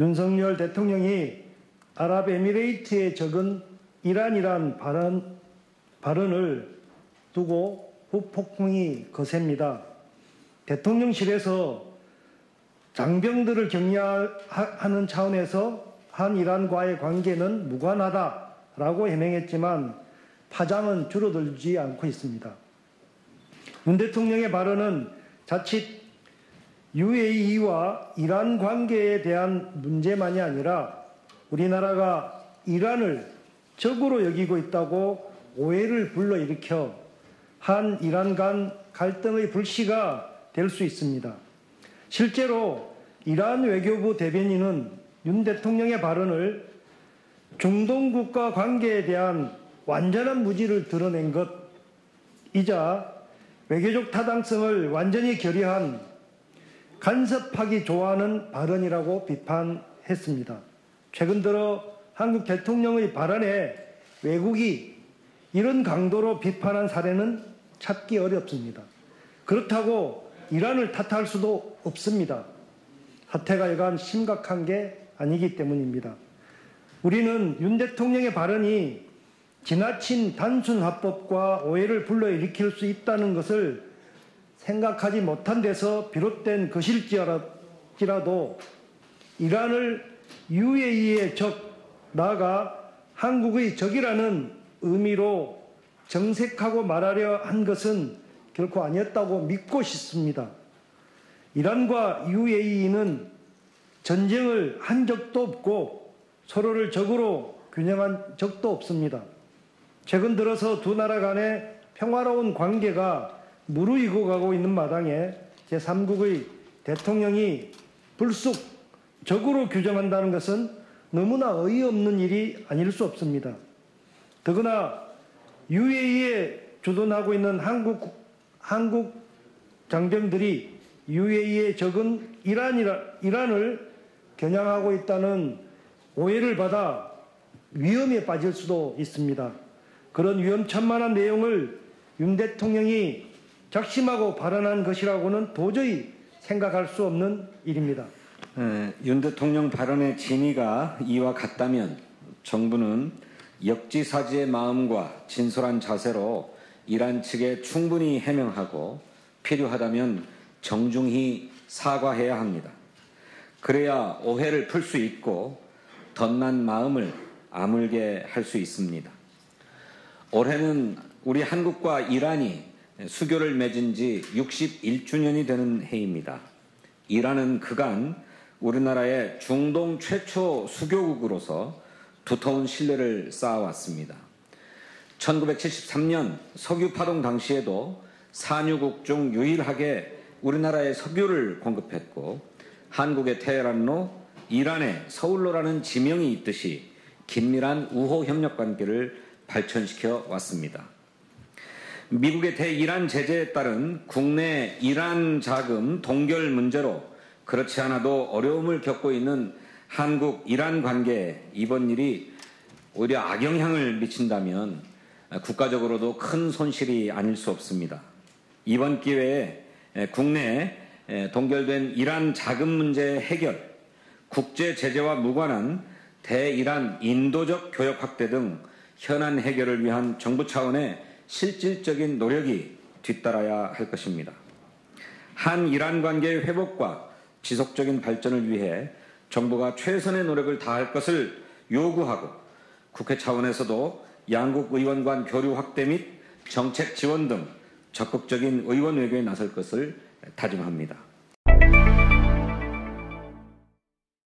윤석열 대통령이 아랍에미레이트에 적은 이란이란 발언, 발언을 두고 후폭풍이 거셉니다. 대통령실에서 장병들을 격려하는 차원에서 한 이란과의 관계는 무관하다라고 해명했지만 파장은 줄어들지 않고 있습니다. 윤 대통령의 발언은 자칫 UAE와 이란 관계에 대한 문제만이 아니라 우리나라가 이란을 적으로 여기고 있다고 오해를 불러일으켜 한 이란 간 갈등의 불씨가 될 수 있습니다. 실제로 이란 외교부 대변인은 윤 대통령의 발언을 중동 국가 관계에 대한 완전한 무지를 드러낸 것이자 외교적 타당성을 완전히 결여한 간섭하기 좋아하는 발언이라고 비판했습니다. 최근 들어 한국 대통령의 발언에 외국이 이런 강도로 비판한 사례는 찾기 어렵습니다. 그렇다고 이란을 탓할 수도 없습니다. 사태가 여간 심각한 게 아니기 때문입니다. 우리는 윤 대통령의 발언이 지나친 단순 화법과 오해를 불러일으킬 수 있다는 것을 생각하지 못한 데서 비롯된 것일지라도 이란을 UAE의 적, 나아가 한국의 적이라는 의미로 정색하고 말하려 한 것은 결코 아니었다고 믿고 싶습니다. 이란과 UAE는 전쟁을 한 적도 없고 서로를 적으로 균형한 적도 없습니다. 최근 들어서 두 나라 간의 평화로운 관계가 무르익어 가고 있는 마당에 제3국의 대통령이 불쑥 적으로 규정한다는 것은 너무나 어이없는 일이 아닐 수 없습니다. 더구나 UAE에 주둔하고 있는 한국, 한국 장병들이 UAE에 적은 이란이라, 이란을 겨냥하고 있다는 오해를 받아 위험에 빠질 수도 있습니다. 그런 위험천만한 내용을 윤 대통령이 작심하고 발언한 것이라고는 도저히 생각할 수 없는 일입니다. 에, 윤 대통령 발언의 진위가 이와 같다면 정부는 역지사지의 마음과 진솔한 자세로 이란 측에 충분히 해명하고 필요하다면 정중히 사과해야 합니다. 그래야 오해를 풀 수 있고 덧난 마음을 아물게 할 수 있습니다. 올해는 우리 한국과 이란이 수교를 맺은 지 61주년이 되는 해입니다. 이란은 그간 우리나라의 중동 최초 수교국으로서 두터운 신뢰를 쌓아왔습니다. 1973년 석유 파동 당시에도 산유국 중 유일하게 우리나라에 석유를 공급했고 한국의 테헤란로 이란의 서울로라는 지명이 있듯이 긴밀한 우호 협력 관계를 발전시켜 왔습니다. 미국의 대이란 제재에 따른 국내 이란 자금 동결 문제로 그렇지 않아도 어려움을 겪고 있는 한국 이란 관계에 이번 일이 오히려 악영향을 미친다면 국가적으로도 큰 손실이 아닐 수 없습니다. 이번 기회에 국내 동결된 이란 자금 문제 해결, 국제 제재와 무관한 대이란 인도적 교역 확대 등 현안 해결을 위한 정부 차원의 실질적인 노력이 뒤따라야 할 것입니다. 한 이란 관계의 회복과 지속적인 발전을 위해 정부가 최선의 노력을 다할 것을 요구하고 국회 차원에서도 양국 의원 간 교류 확대 및 정책 지원 등 적극적인 의원 외교에 나설 것을 다짐합니다.